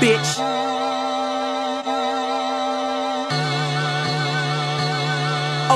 Bitch.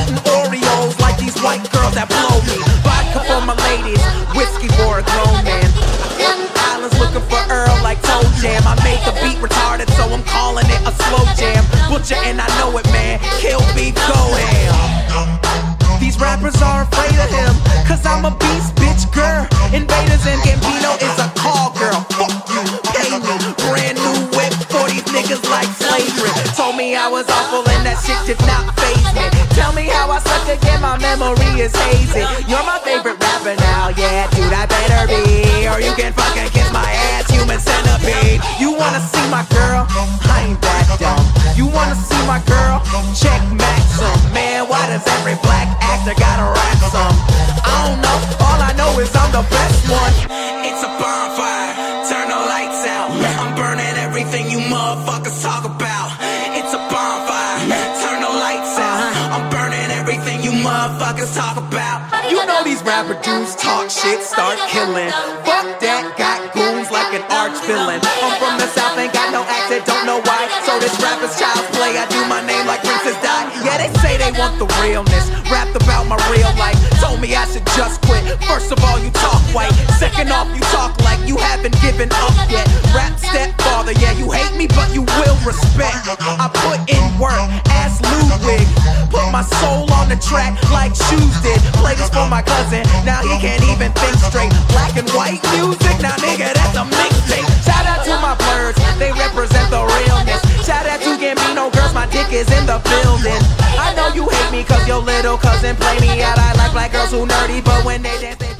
Eating Oreos like these white girls that blow me. Vodka for my ladies, whiskey for a grown man. Islands looking for Earl like Toe Jam. I made the beat me I was awful and that shit did not faze me. Tell me how I suck again, my memory is hazy. You're my favorite rapper now, yeah, dude, I better be. Or you can fucking kiss my ass, human centipede. You wanna see my girl? I ain't that dumb. You wanna see my girl? Check Maxim. Man, why does every black actor gotta rap some? I don't know, all I know is I'm the best one. It's a bonfire, turn the lights out. I'm burning everything you motherfuckers talk about. Motherfuckers talk about. You know these rapper dudes talk shit, start killing. Fuck that, got goons like an arch villain. I'm from the south, ain't got no accent, don't know why. So this rapper's child's play, I do my name like Princess Di. Yeah, they say they want the realness, rapped about my real life. Told me I should just quit. First of all, you talk white. Second off, you talk like you haven't given up on the track like shoes did. Play this for my cousin, now he can't even think straight. Black and white music, now nigga, that's a mixtape. Shout out to my blurs, they represent the realness. Shout out to Gambino girls, my dick is in the building. I know you hate me cause your little cousin play me out. I like black girls who nerdy, but when they dance, they